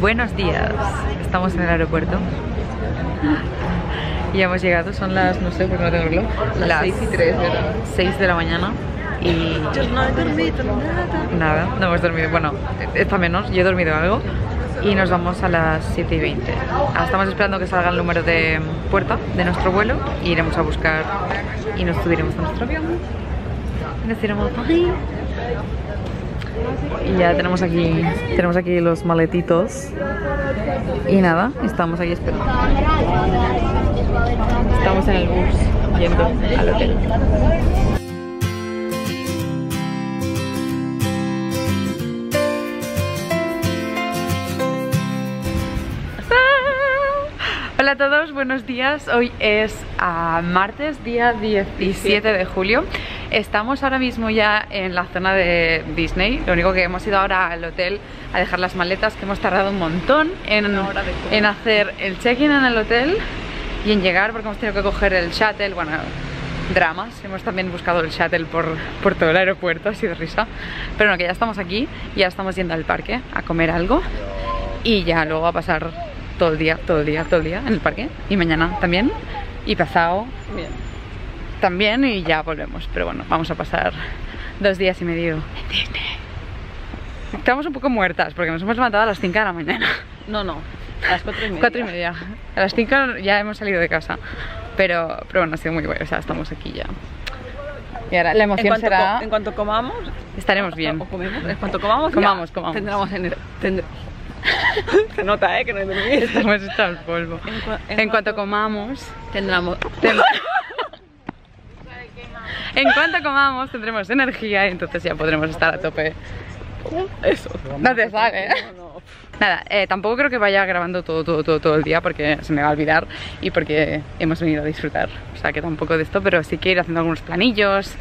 Buenos días, estamos en el aeropuerto y hemos llegado, son las, no sé, porque no tengo el reloj, Las seis y tres, ¿verdad? 6 de la mañana y Yo no he dormido nada. nada, no hemos dormido, bueno, está menos, yo he dormido algo y nos vamos a las 7 y 20. Ahora estamos esperando que salga el número de puerta de nuestro vuelo y iremos a buscar y nos subiremos a nuestro avión y nos iremos a París. Y ya tenemos aquí, tenemos aquí los maletitos y nada, estamos aquí esperando. Estamos en el bus yendo al hotel. Hola a todos, buenos días. Hoy es ah, martes, día 17 de julio. Estamos ahora mismo ya en la zona de Disney. Lo único que hemos ido ahora al hotel a dejar las maletas, que hemos tardado un montón en, hacer el check-in en el hotel y en llegar porque hemos tenido que coger el shuttle. Bueno, dramas. Hemos también buscado el shuttle por, por todo el aeropuerto, ha sido risa. Pero no, que ya estamos aquí, ya estamos yendo al parque a comer algo y ya luego a pasar todo el día, todo el día, todo el día en el parque y mañana también y pasado Bien. También y ya volvemos. Pero bueno, vamos a pasar dos días y medio en Disney. Estamos un poco muertas porque nos hemos levantado a las 5 de la mañana. No, no. A las cuatro y media. Cuatro y media. A las 5 ya hemos salido de casa. Pero, pero bueno, ha sido muy bueno. O sea, estamos aquí ya. Y ahora la En emoción cuanto, será. en cuanto comamos, Estaremos bien. o comemos, en cuanto comamos, Comamos, comamos. Tendremos tendr- Se nota, ¿eh? Que no he dormido. Estamos hechos polvo. En cua- En, en cuanto cuanto- comamos. Tendremos. ten- en cuanto comamos tendremos energía y entonces ya podremos estar a tope. Eso. No te sale. Nada, eh, tampoco creo que vaya grabando todo, todo, todo, todo el día porque se me va a olvidar y porque hemos venido a disfrutar. O sea que tampoco de esto, pero sí que ir haciendo algunos planillos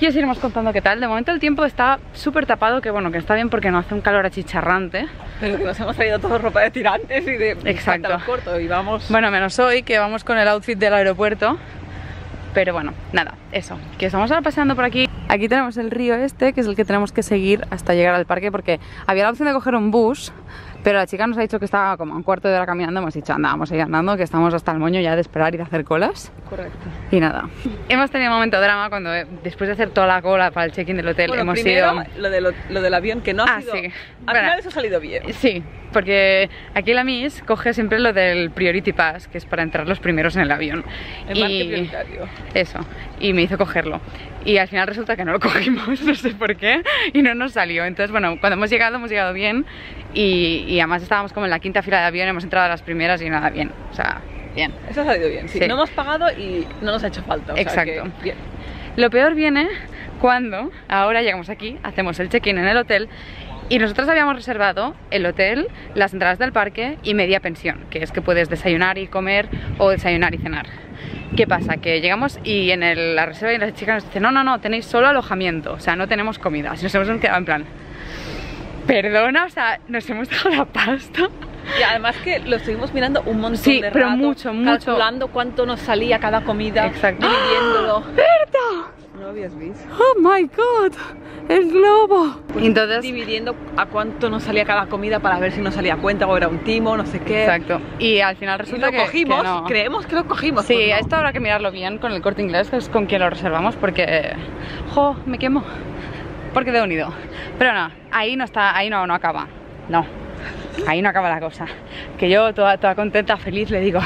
y os iremos contando qué tal. De momento el tiempo está súper tapado, que bueno, que está bien porque no hace un calor achicharrante. Pero que nos hemos traído todo ropa de tirantes y de Exacto. corto y vamos. Bueno, menos hoy que vamos con el outfit del aeropuerto. Pero bueno, nada, eso, que estamos ahora paseando por aquí. Aquí tenemos el río este, que es el que tenemos que seguir hasta llegar al parque, porque había la opción de coger un bus, pero la chica nos ha dicho que estaba como a un cuarto de hora caminando. Hemos dicho, anda, vamos a ir andando, que estamos hasta el moño ya de esperar y de hacer colas. Correcto. Y nada, hemos tenido un momento de drama cuando eh, después de hacer toda la cola para el check-in del hotel Bueno, hemos primero, ido... lo, de lo, lo del avión, que no ha Ah, sido. sí. Al Bueno. final eso ha salido bien. Sí, porque aquí la Miss coge siempre lo del Priority Pass, que es para entrar los primeros en el avión. Embarque prioritario. Eso, y me hizo cogerlo. Y al final resulta que no lo cogimos, no sé por qué, y no nos salió. Entonces, bueno, cuando hemos llegado, hemos llegado bien. Y, y además estábamos como en la quinta fila de avión, hemos entrado a las primeras y nada, bien. O sea, bien. Eso ha salido bien. Sí. Sí. No hemos pagado y no nos ha hecho falta. o sea Exacto. que bien. Lo peor viene cuando ahora llegamos aquí, hacemos el check-in en el hotel y nosotros habíamos reservado el hotel, las entradas del parque y media pensión, que es que puedes desayunar y comer o desayunar y cenar. ¿Qué pasa? Que llegamos y en el- la reserva y la chica nos dice, no, no, no, tenéis solo alojamiento, o sea, no tenemos comida. Así nos hemos quedado en plan, perdona, o sea, nos hemos dejado la pasta. Y además que lo estuvimos mirando un montón Sí, de pero rato, mucho, mucho. calculando cuánto nos salía cada comida, Exacto. dividiéndolo. ¡Berta! No lo habías visto. ¡Oh, my God! ¡El globo! Entonces... Dividiendo a cuánto nos salía cada comida para ver si nos salía a cuenta o era un timo, no sé qué. Exacto. Y al final Y resulta lo que, cogimos, que no. creemos que lo cogimos. Sí, pues no. esto habrá que mirarlo bien con el corte inglés, que es con quien lo reservamos, porque. ¡Jo! Me quemo. Porque de unido. Pero no, ahí no está, ahí no, no acaba. No. Ahí no acaba la cosa. Que yo, toda, toda contenta, feliz, le digo,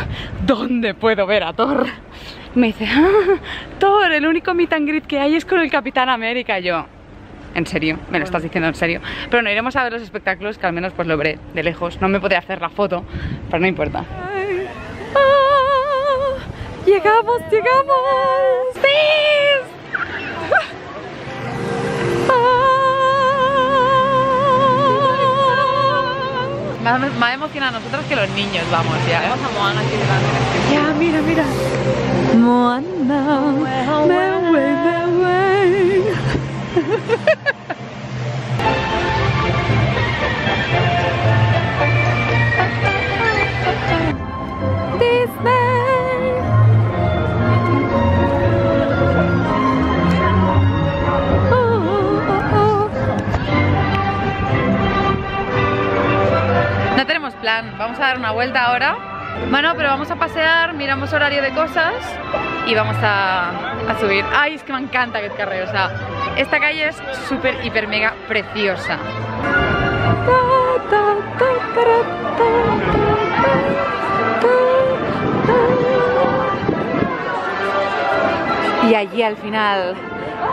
¿dónde puedo ver a Thor? Me dice, ah, Thor, el único meet and greet que hay es con el Capitán América. Y yo, ¿en serio? ¿Me lo estás diciendo en serio? Pero no, iremos a ver los espectáculos, que al menos pues lo veré de lejos. No me podré hacer la foto, pero no importa. ¡Ah! ¡Llegamos, llegamos! ¡Sí! Más, más emociona a nosotros que los niños, vamos ya. Vamos a Moana aquí delante. Ya, mira, mira. Moana, me voy, me voy. vamos a dar una vuelta ahora. Bueno, pero vamos a pasear, miramos horario de cosas y vamos a, a subir. Ay, es que me encanta que carrer, o sea, esta calle es súper, hiper, mega preciosa. Y allí al final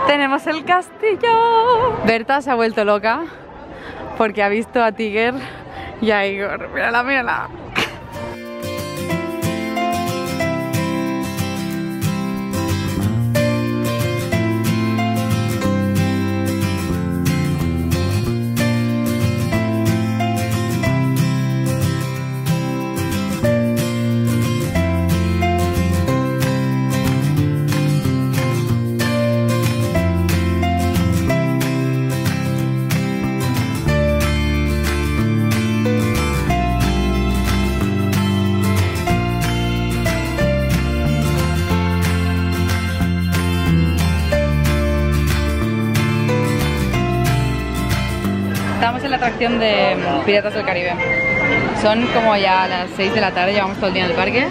tenemos el castillo. Berta se ha vuelto loca porque ha visto a Tiger y a Igor. Mírala, mírala. De Piratas del Caribe. Son como ya las 6 de la tarde, llevamos todo el día en el parque.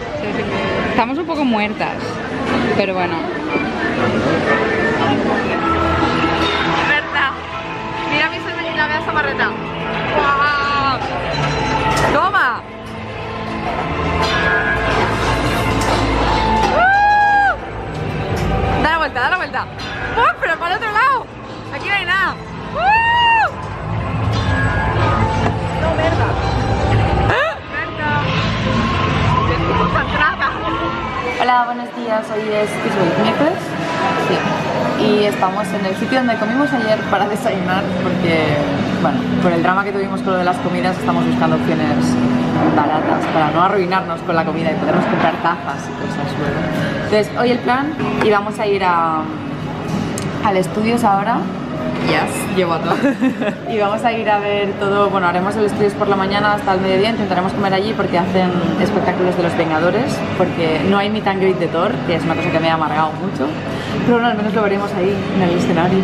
Estamos un poco muertas, pero bueno. Mira mi sobrina, vea esa barreta. ¡Toma! ¡Uh! Da la vuelta, da la vuelta. Hoy es miércoles. Sí. Y estamos en el sitio donde comimos ayer para desayunar porque, bueno, por el drama que tuvimos con lo de las comidas estamos buscando opciones baratas para no arruinarnos con la comida y podernos comprar tazas y cosas. Entonces, hoy el plan y vamos a ir a, al estudios ahora Yes, llevo todo. y vamos a ir a ver todo, bueno, haremos el estudios por la mañana hasta el mediodía, intentaremos comer allí porque hacen espectáculos de los Vengadores, porque no hay meet and greet de Thor, que es una cosa que me ha amargado mucho, pero bueno, al menos lo veremos ahí, en el escenario.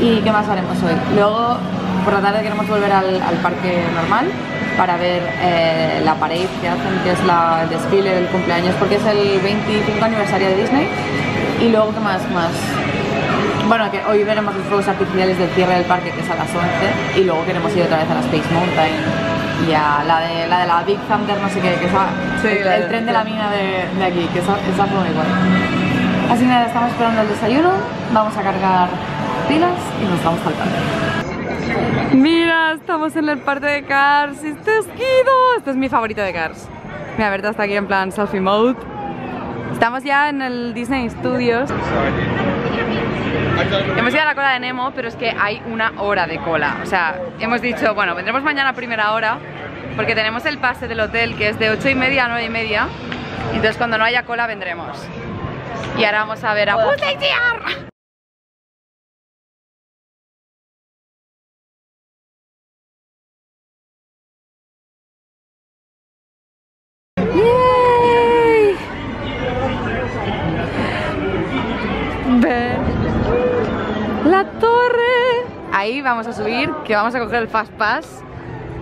¿Y qué más haremos hoy? Luego, por la tarde queremos volver al, al parque normal para ver eh, la parade que hacen, que es la, el desfile del cumpleaños, porque es el 25 aniversario de Disney. Y luego, ¿qué más? más? Bueno, que hoy veremos los fuegos artificiales del cierre del parque, que es a las 11, y luego queremos ir otra vez a la Space Mountain y a la de la, de la Big Thunder, no sé qué, que Sí, el, tren de la mina de, de aquí, que esa, esa fue muy guay. Así que nada, estamos esperando el desayuno, vamos a cargar pilas y nos vamos al parque. Mira, estamos en el parque de Cars este es Guido. Este es mi favorito de Cars. Mira, Berta está aquí en plan selfie mode. Estamos ya en el Disney Studios. Hemos ido a la cola de Nemo, pero es que hay una hora de cola. O sea, hemos dicho, bueno, vendremos mañana a primera hora porque tenemos el pase del hotel que es de 8 y media a 9 y media. Entonces cuando no haya cola vendremos. Y ahora vamos a ver a Buzz Lightyear. ¡Yay! Ve la torre. Ahí vamos a subir, que vamos a coger el Fast Pass,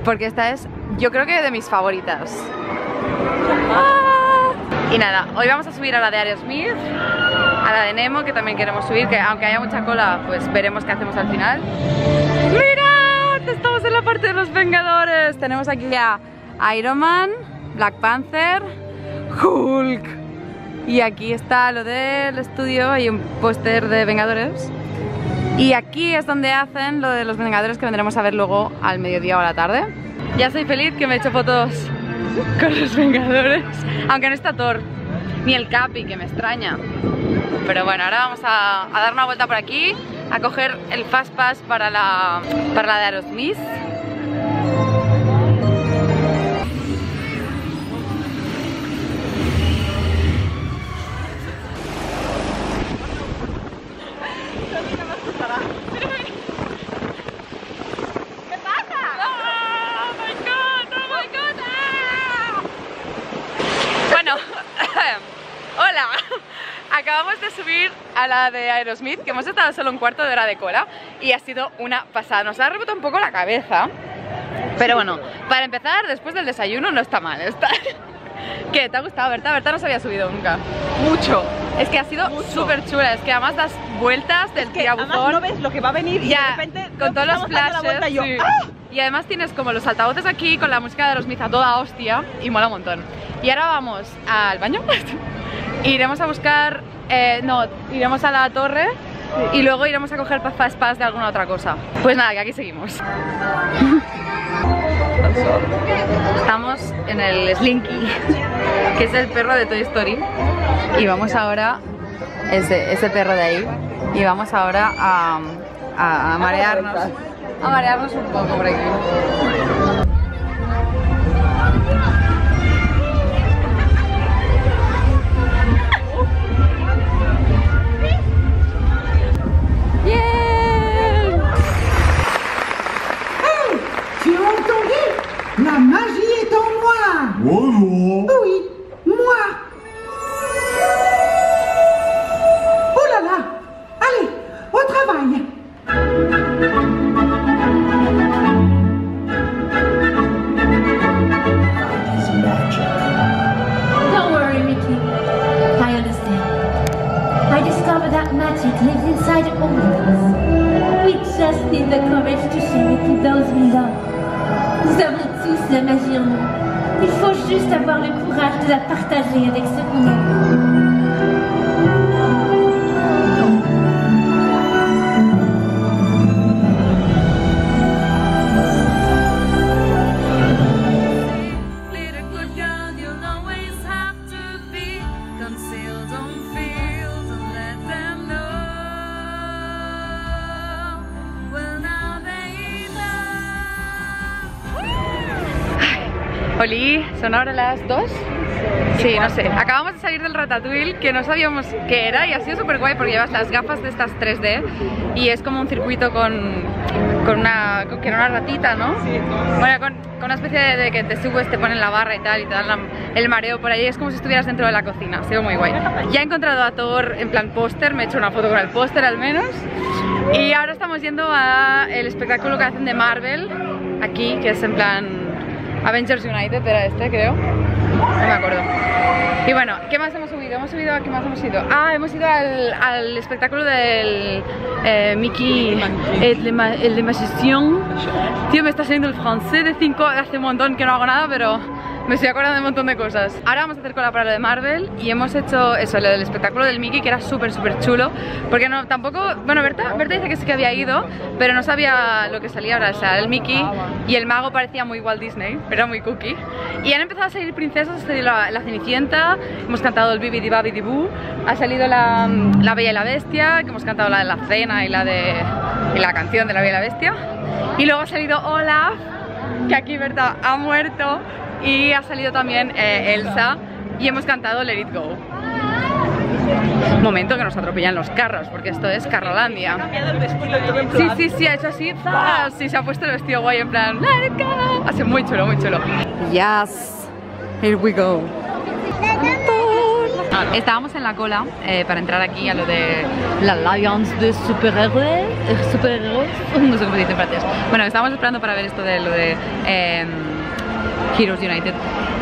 porque esta es, yo creo que de mis favoritas. Y nada, hoy vamos a subir a la de Aerosmith, a la de Nemo, que también queremos subir, que aunque haya mucha cola, pues veremos qué hacemos al final. ¡Mirad! Estamos en la parte de los Vengadores. Tenemos aquí a Iron Man, Black Panther, Hulk. Y aquí está lo del estudio, hay un póster de Vengadores. Y aquí es donde hacen lo de los Vengadores que vendremos a ver luego al mediodía o a la tarde. Ya soy feliz que me he hecho fotos con los Vengadores. Aunque no está Thor, ni el Capi, que me extraña. Pero bueno, ahora vamos a, dar una vuelta por aquí, a coger el Fast Pass para la, para la de. Hola. Acabamos de subir a la de Aerosmith, que hemos estado solo un cuarto de hora de cola y ha sido una pasada. Nos ha rebotado un poco la cabeza Pero bueno, para empezar, después del desayuno no está mal. Está... ¿Qué? ¿Te ha gustado, Berta? Berta no se había subido nunca. Mucho. Es que ha sido súper chula. Es que además das vueltas del Que además tirabuzón. no ves lo que va a venir y Ya, de repente con que todos los flashes. y yo, sí. ¡ah! Y además tienes como los altavoces aquí con la música de los Smith a toda hostia y mola un montón. Y ahora vamos al baño. iremos a buscar. eh, no, iremos a la torre y luego iremos a coger Fast Pass de alguna otra cosa. Pues nada, que aquí seguimos. Estamos en el Slinky, que es el perro de Toy Story. Y vamos ahora, ese, perro de ahí, y vamos ahora a, a marearnos. A marearnos un poco por aquí. Know. Well, now they know. Oli, ¿son ahora las 2? Sí, no sé. Acabamos de salir del Ratatouille que no sabíamos qué era y ha sido súper guay porque llevas las gafas de estas 3D y es como un circuito con, con una, con- que era una ratita, ¿no? Sí. Bueno, con, con una especie de, de que te subes, te ponen la barra y tal y te dan la- el mareo por ahí. Es como si estuvieras dentro de la cocina. Ha sido muy guay. Ya he encontrado a Thor en plan póster, me he hecho una foto con el póster al menos. Y ahora estamos yendo a el espectáculo que hacen de Marvel aquí, que es en plan Avengers United, era este, creo. No me acuerdo. Y bueno, ¿qué más hemos subido? Hemos subido, ¿a qué más hemos ido? Ah, hemos ido al, al espectáculo del eh, Mickey, el de, Magician. Tío, me está saliendo el francés de 5, hace un montón que no hago nada, pero me estoy acordando de un montón de cosas. Ahora vamos a hacer cola para lo de Marvel y hemos hecho eso, lo del espectáculo del Mickey, que era súper, súper chulo. Porque no, tampoco, bueno, Berta, Berta dice que sí que había ido, pero no sabía lo que salía ahora. O sea, el Mickey y el mago parecía muy Walt Disney, era muy cookie. Y han empezado a salir princesas, ha salido la, la Cenicienta, hemos cantado el Bibidi Babidi Boo, ha salido la, la Bella y la Bestia, que hemos cantado la de la cena y la de y la canción de la Bella y la Bestia. Y luego ha salido Olaf, que aquí Berta ha muerto, y ha salido también eh, Elsa, y hemos cantado Let It Go. Momento que nos atropellan los carros, porque esto es Carrolandia. Sí, sí, sí, ha hecho así. Sí, se ha puesto el vestido guay en plan, let it go. Ha sido muy chulo, muy chulo. Yes, here we go. Estábamos en la cola eh, para entrar aquí a lo de la Alliance de Superhéroes. eh, no sé cómo se dice en. Bueno, estábamos esperando para ver esto de lo de em, Heroes United.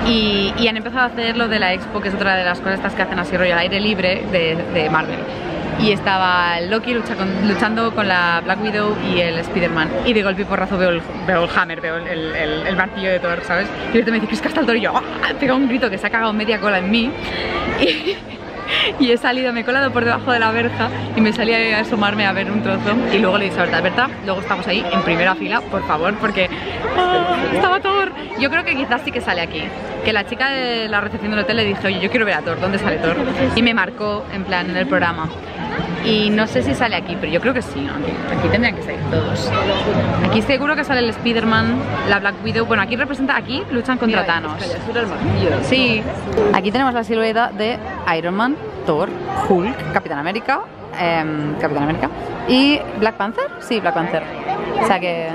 Y, han empezado a hacer lo de la expo, que es otra de las cosas estas que hacen así rollo al aire libre de Marvel. Y estaba Loki luchando con la Black Widow y el Spider-Man. Y de golpe y porrazo veo el, hammer, veo el, el- martillo de Thor, ¿sabes? Y ahorita me dice que es que hasta el Thor y yo ¡ah! pega un grito que se ha cagado media cola en mí. Y, he salido, me he colado por debajo de la verja y me salí a asomarme a ver un trozo. Y luego le dije a Berta, Berta, luego estamos ahí en primera fila, por favor, porque ¡ah! estaba Thor. Yo creo que quizás sí que sale aquí. Que la chica de la recepción del hotel le dije, oye, yo quiero ver a Thor, ¿dónde sale Thor? Y me marcó en plan en el programa. Y no sé si sale aquí, pero yo creo que sí. ¿no? Aquí, tendrían que salir todos. Aquí seguro que sale el Spider-Man, la Black Widow. Bueno, aquí representa, aquí luchan contra Thanos. Sí. Aquí tenemos la silueta de Iron Man, Thor, Hulk, Capitán América, em, Capitán América y Black Panther. Sí, Black Panther. O sea que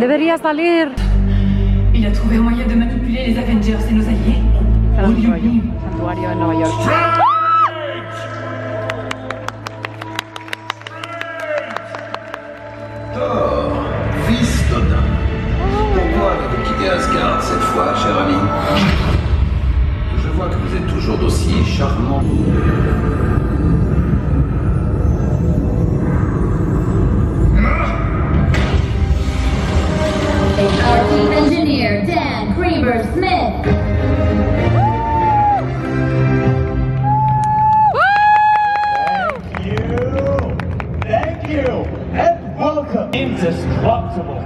debería salir. Il a trouvé un moyen de manipuler les Avengers et nos alliés. Santuario en Nueva York. Thor, fils d'Odin. Pourquoi fois, cher ami? Je vois que vous êtes toujours d'aussi charmant. Engineer, Dan Kramer Smith. Thank you. Thank you. And welcome. Indestructible.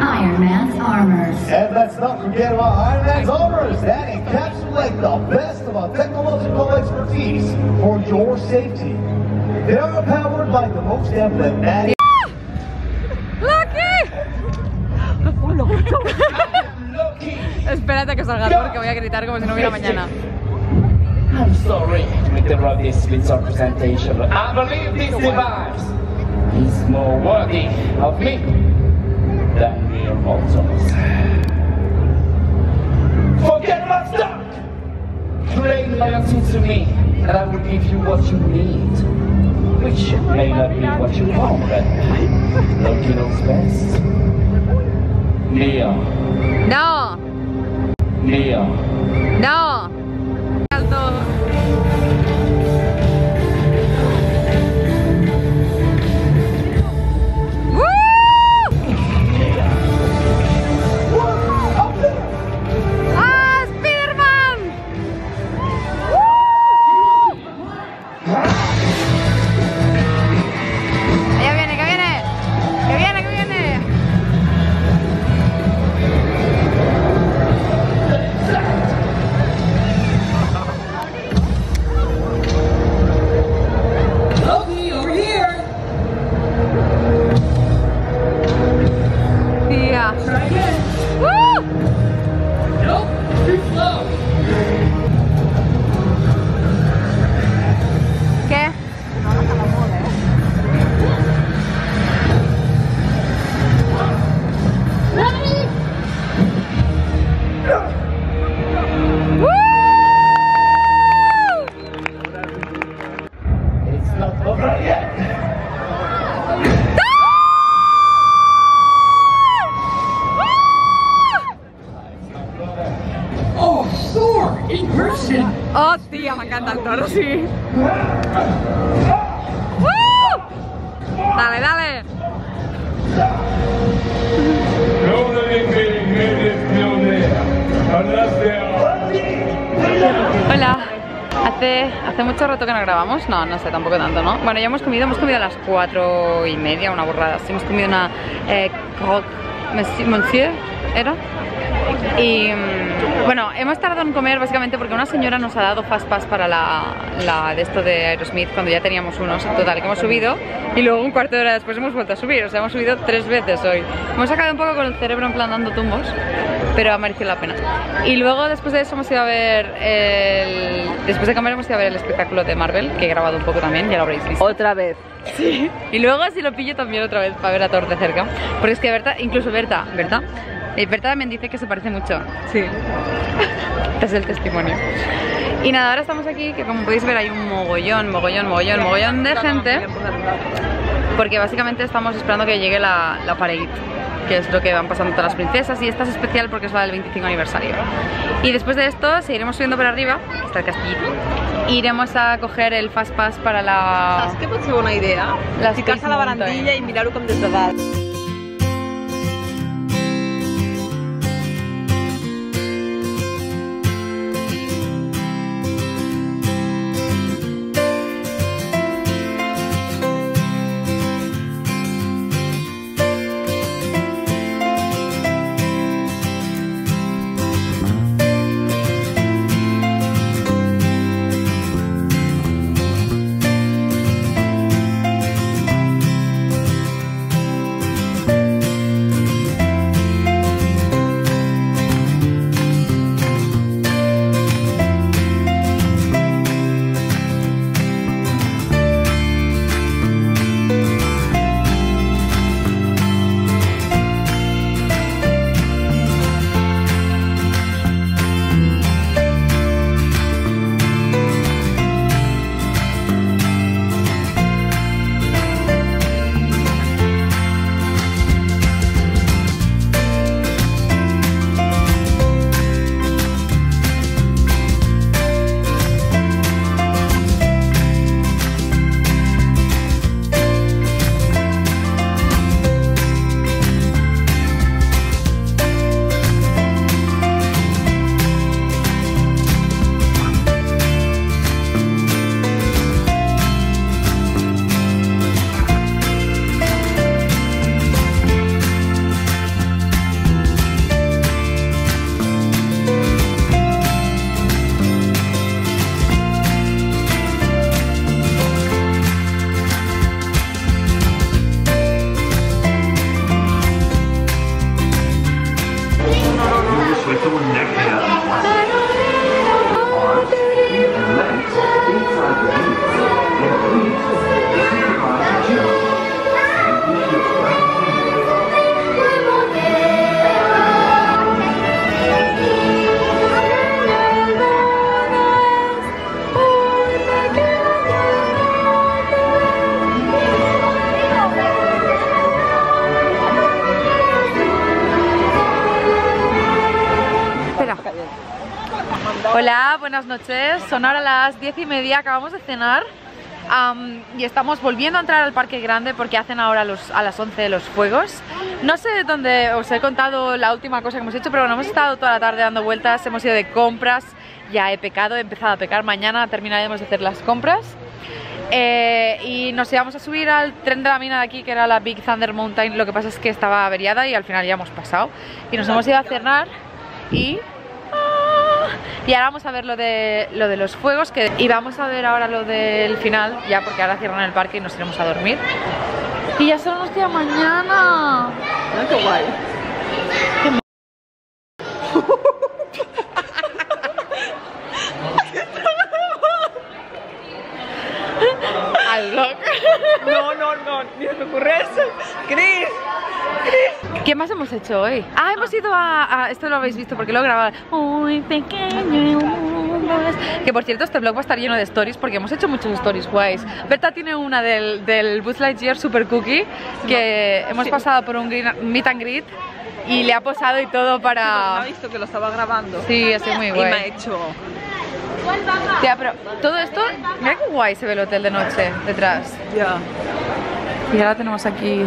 Iron Man's armors. And let's not forget about Iron Man's armors that encapsulate the best of our technological expertise for your safety. They are powered by the most emblematic. Espérate a que salga porque voy a gritar como si no hubiera mañana. I'm sorry to interrupt this presentation, but I believe this device is more worthy of me than mere mortals. Forget what's done! Claim loyalty to me, and I will give you what you need. Which may not be what you want, but Loki knows best. Neo, No, Neo. no. Encanta el toro, sí. Dale, dale. Hola. Hace, hace mucho rato que no grabamos, no, no sé, tampoco tanto, ¿no? Bueno, ya hemos comido, hemos comido a las cuatro y media, una borrada. así. Hemos comido una eh, monsieur, ¿era? Y mm, bueno, hemos tardado en comer básicamente porque una señora nos ha dado fast pass para la, la de esto de Aerosmith cuando ya teníamos unos en total que hemos subido y luego un cuarto de hora después hemos vuelto a subir, o sea, hemos subido tres veces hoy. Hemos sacado un poco con el cerebro en plan dando tumbos, pero ha merecido la pena. Y luego después de eso hemos ido a ver el... Después de comer hemos ido a ver el espectáculo de Marvel, que he grabado un poco también, ya lo habréis visto. Otra vez. Sí. Y luego si lo pillo también otra vez para ver a Thor de cerca. Porque es que Berta, incluso Berta, Berta, Berta también dice que se parece mucho. Sí. Este es el testimonio. Y nada, ahora estamos aquí, que como podéis ver hay un mogollón, mogollón, mogollón, mogollón de gente. Porque básicamente estamos esperando que llegue la, la parade, que es lo que van pasando todas las princesas. Y esta es especial porque es la del 25 aniversario. Y después de esto seguiremos subiendo por arriba, hasta el castillito. Iremos a coger el Fast Pass para la... Saps què pot ser bona idea? La Ficar-se a la barandilla i mirar-ho com des de dalt. Son ahora las diez y media, acabamos de cenar y estamos volviendo a entrar al parque grande porque hacen ahora a las 11 los fuegos. No sé dónde os he contado la última cosa que hemos hecho, pero bueno, hemos estado toda la tarde dando vueltas, hemos ido de compras, ya he pecado, he empezado a pecar, mañana terminaremos de hacer las compras. Eh, y nos íbamos a subir al tren de la mina de aquí, que era la Big Thunder Mountain. Lo que pasa es que estaba averiada y al final ya hemos pasado. Y nos hemos ido a cenar y. y ahora vamos a ver lo de, lo de los fuegos que, y vamos a ver ahora lo del final, ya porque ahora cierran el parque y nos iremos a dormir. Y ya solo nos queda mañana. qué guay. Al vlog. No, no, no, ni se me ocurre eso. Chris. ¿Qué más hemos hecho hoy? Ah, hemos ido a, a- Esto lo habéis visto porque lo he grabado. Muy pequeño Que por cierto, este vlog va a estar lleno de stories porque hemos hecho muchos stories guays. Berta tiene una del, del Buzz Lightyear Super Cookie que hemos Sí. pasado por un green- meet and greet y le ha posado y todo para. ha visto que lo estaba grabando. Sí, ha sido muy Y guay. me ha hecho. Tía, pero todo esto, mira qué guay se ve el hotel de noche detrás. Ya. Y ahora tenemos aquí.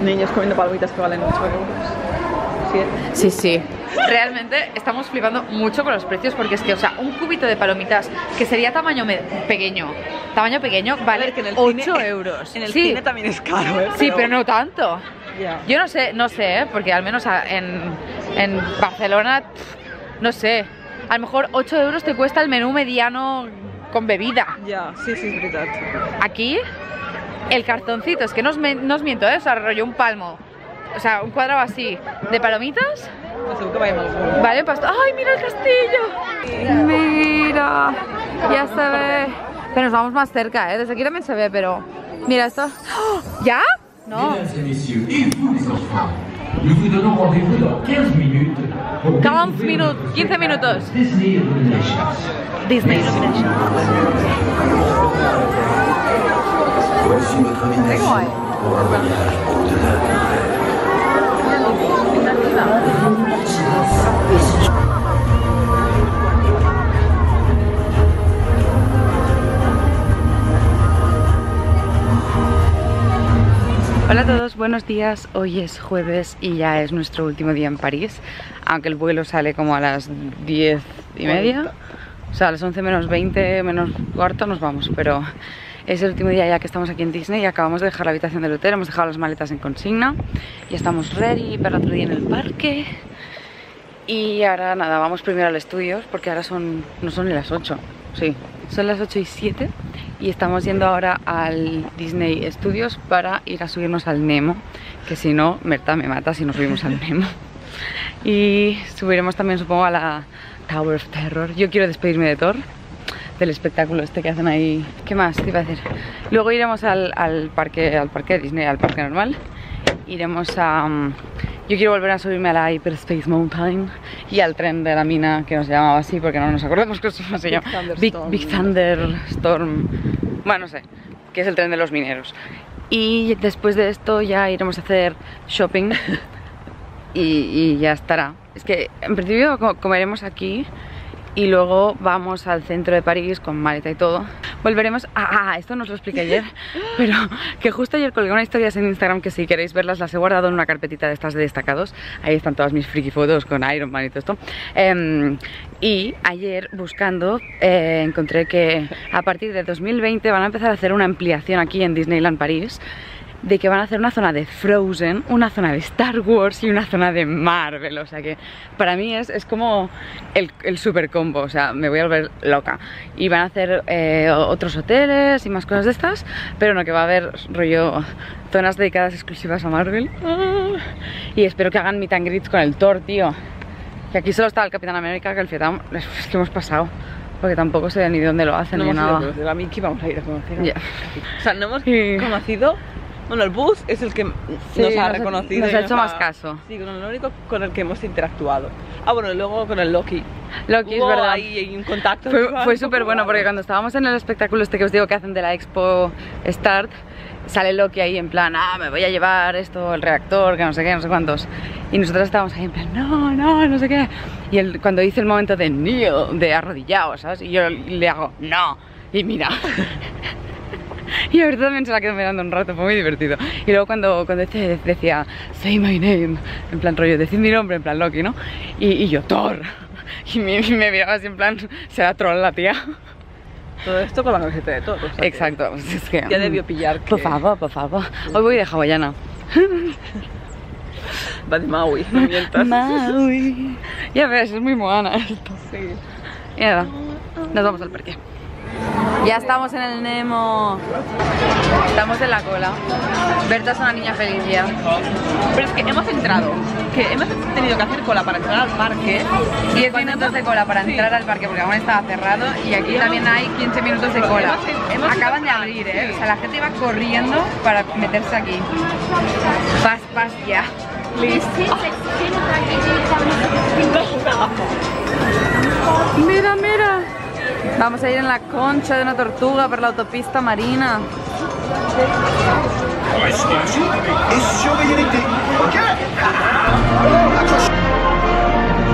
Niños comiendo palomitas que valen 8 euros. Sí, sí. Realmente estamos flipando mucho con los precios porque es que, o sea, un cubito de palomitas que sería tamaño pequeño, tamaño pequeño, vale ver, que en el 8 cine- euros. En el sí, cine también es caro, ¿eh? sí, pero no tanto. Ya. Yo no sé, no sé, ¿eh? porque al menos en, en Barcelona, no sé, a lo mejor 8 euros te cuesta el menú mediano con bebida. Ya, sí, sí, es verdad. Aquí, el cartoncito, es que no os, me- no os miento, ¿eh? o sea, rollo un palmo, o sea, un cuadrado así de palomitas, No sé, que vayamos. bueno. vale, pasto. ¡Ay, mira el castillo! Mira, ya se ve. Pero nos vamos más cerca, ¿eh? Desde aquí también se ve, pero. Mira esto. ¡Oh! ¿Ya? No. 15 minutos, 15 minutos. Disney Illuminations. Disney Illuminations. Voici votre invitation pour revenir au-delà. Hola a todos, buenos días. Hoy es jueves y ya es nuestro último día en París, aunque el vuelo sale como a las 10 y media. O sea, a las 11 menos 20, menos cuarto nos vamos, pero es el último día ya que estamos aquí en Disney y acabamos de dejar la habitación del hotel, hemos dejado las maletas en consigna y estamos ready para otro día en el parque. Y ahora nada, vamos primero al estudios porque ahora son, no son ni las 8, sí, son las 8 y 7 y estamos yendo ahora al Disney Studios para ir a subirnos al Nemo, que si no, Merta me mata si nos subimos al Nemo. Y subiremos también supongo a la Tower of Terror. Yo quiero despedirme de Thor, del espectáculo este que hacen ahí. ¿Qué más te iba a decir? Luego iremos al, parque, al parque Disney, al parque normal. Iremos a... mm, yo quiero volver a subirme a la Hyperspace Mountain y al tren de la mina que nos llamaba así porque no nos acordamos cómo se llama. Big. Big Thunderstorm. Bueno, no sé, que es el tren de los mineros. Y después de esto ya iremos a hacer shopping y, y ya estará. Es que en principio co- comeremos aquí y luego vamos al centro de París con maleta y todo. Volveremos. Ah, ah, esto no os lo expliqué ayer, pero que justo ayer colgué unas historias en Instagram que si queréis verlas las he guardado en una carpetita de estas de destacados. Ahí están todas mis friki fotos con Iron Man y todo esto. Em, y ayer buscando eh, encontré que a partir de 2020 van a empezar a hacer una ampliación aquí en Disneyland París de que van a hacer una zona de Frozen, una zona de Star Wars y una zona de Marvel. O sea que para mí es, es como el, el super combo, o sea, me voy a volver loca. Y van a hacer eh, otros hoteles y más cosas de estas, pero no, que va a haber rollo zonas dedicadas exclusivas a Marvel. Ah. Y espero que hagan meet and greets con el Thor, tío. Que aquí solo está el Capitán América, que el Vietnam es que hemos pasado. Porque tampoco sé ni dónde lo hacen No ni hemos ido a nada. conocer a Mickey, vamos a ir a conocer. a- Ya. O sea, no hemos Sí. conocido. Bueno, el bus es el que Sí, nos ha nos ha- reconocido. nos y ha hecho más caso. Sí, con el único con el que hemos interactuado. Ah, bueno, y luego con el Loki. Loki, es Hubo verdad. ahí un contacto. Fue, fue súper bueno porque cuando estábamos en el espectáculo este que os digo que hacen de la Expo Start, sale Loki ahí en plan, ah, me voy a llevar esto, el reactor, que no sé qué, no sé cuántos. Y nosotros estábamos ahí en plan, no, no, no sé qué. Y él, cuando dice el momento de kneel, de arrodillado, ¿sabes? Y yo le hago, no. Y mira. Y ahorita también se la quedo mirando un rato, fue muy divertido. Y luego cuando, cuando este decía, say my name, en plan rollo, decid mi nombre, en plan Loki, ¿no? Y, y yo, Thor. Y me, y me miraba así en plan, será troll la tía. Todo esto con la camiseta de todo. o sea que Exacto, pues es que... Ya debió pillar que Por favor, por favor. Hoy voy de hawaiana. va de Maui, no mientas. Maui. Ya ves, es muy moana esto. Sí. Y nada, nos vamos al parque. Ya estamos en el Nemo. Estamos en la cola. Berta es una niña feliz ya. Pero es que hemos entrado, que hemos tenido que hacer cola para entrar al parque. 10 minutos de cola para Sí. entrar al parque porque aún estaba cerrado y aquí también hay 15 minutos de cola. Acaban de abrir, ¿eh? sí. O sea, la gente iba corriendo para meterse aquí. Pas, pas, ya. Mira, mira. Vamos a ir en la concha de una tortuga por la autopista marina.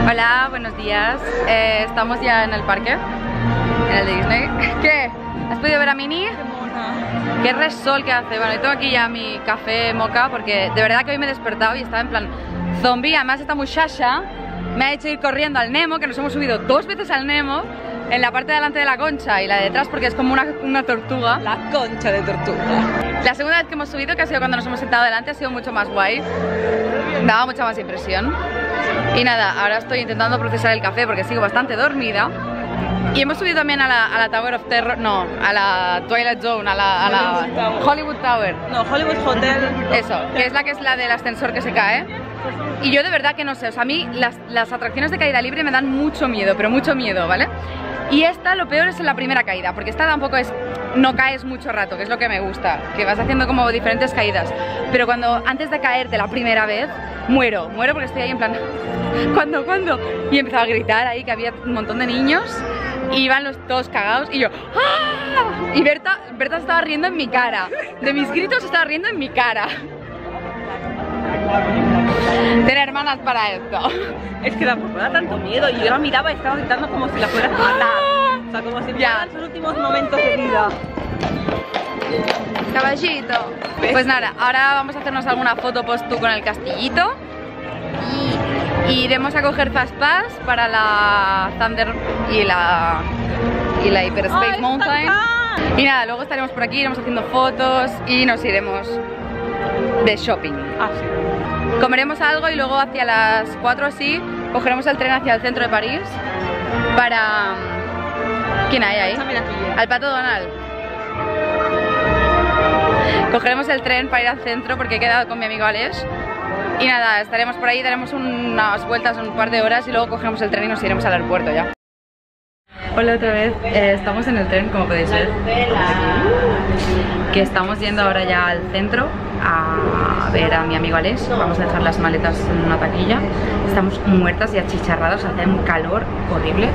Hola, buenos días. Eh, estamos ya en el parque, en el de Disney. ¿Qué? ¿Has podido ver a Minnie? Qué resol que hace. Bueno, yo tengo aquí ya mi café moca porque de verdad que hoy me he despertado y estaba en plan zombie. Además, esta muchacha me ha hecho ir corriendo al Nemo, que nos hemos subido dos veces al Nemo, en la parte de delante de la concha y la de detrás porque es como una, una tortuga. La concha de tortuga. La segunda vez que hemos subido, que ha sido cuando nos hemos sentado delante, ha sido mucho más guay. Daba mucha más impresión. Y nada, ahora estoy intentando procesar el café porque sigo bastante dormida. Y hemos subido también a la, a la Tower of Terror, no, a la Twilight Zone, a la, a la Hollywood Tower. Hollywood Tower. No, Hollywood Hotel. Eso, que es la que es la del ascensor que se cae. Y yo de verdad que no sé, o sea, a mí las, las atracciones de caída libre me dan mucho miedo, pero mucho miedo, ¿vale? Y esta lo peor es en la primera caída, porque esta tampoco es, no caes mucho rato, que es lo que me gusta, que vas haciendo como diferentes caídas. Pero cuando antes de caerte la primera vez, muero, muero porque estoy ahí en plan, ¿cuándo, cuándo? Y empezaba a gritar ahí que había un montón de niños, y iban los todos cagados, y yo, ¡ah! Y Berta, Berta estaba riendo en mi cara, de mis gritos estaba riendo en mi cara. Tener hermanas para esto. Es que tampoco da tanto miedo. Y yo la miraba y estaba gritando como si la fueras a matar. O sea, como si fueran sus últimos momentos de vida. Caballito. Pues nada, ahora vamos a hacernos alguna foto post tú con el castillito. Y, iremos a coger Fast Pass para la Thunder y la, y la Hyperspace ¡Ay, Mountain. Y nada, luego estaremos por aquí, iremos haciendo fotos y nos iremos de shopping. Ah, sí. Comeremos algo y luego hacia las 4 así cogeremos el tren hacia el centro de París para... ¿Quién hay ahí? Al Pato Donald. Cogeremos el tren para ir al centro porque he quedado con mi amigo Alex. Y nada, estaremos por ahí, daremos unas vueltas un par de horas y luego cogeremos el tren y nos iremos al aeropuerto ya. Hola otra vez, Eh, estamos en el tren como podéis ver. Que estamos yendo ahora ya al centro a ver a mi amigo Alex. Vamos a dejar las maletas en una taquilla. Estamos muertas y achicharradas, hace un calor horrible.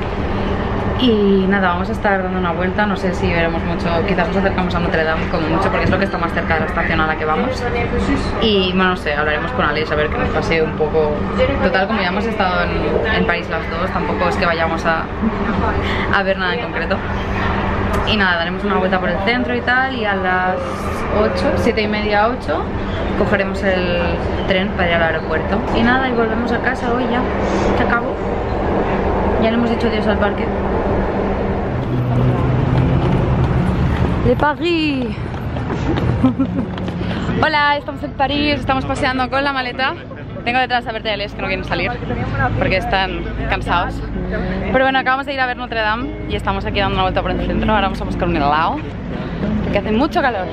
Y nada, vamos a estar dando una vuelta, no sé si veremos mucho, quizás nos acercamos a Notre Dame como mucho porque es lo que está más cerca de la estación a la que vamos. Y bueno, no sé, hablaremos con Alex a ver que nos pase un poco. Total, como ya hemos estado en, París las dos, tampoco es que vayamos a, a ver nada en concreto. Y nada, daremos una vuelta por el centro y tal, y a las 8, 7 y media, 8, cogeremos el tren para ir al aeropuerto. Y nada, y volvemos a casa hoy ya, se acabó. Ya le hemos dicho adiós al parque. De París. Hola, estamos en París, estamos paseando con la maleta. Tengo detrás a Alex que no quieren salir porque están cansados. Pero bueno, acabamos de ir a ver Notre Dame y estamos aquí dando una vuelta por el centro. Ahora vamos a buscar un helado porque hace mucho calor.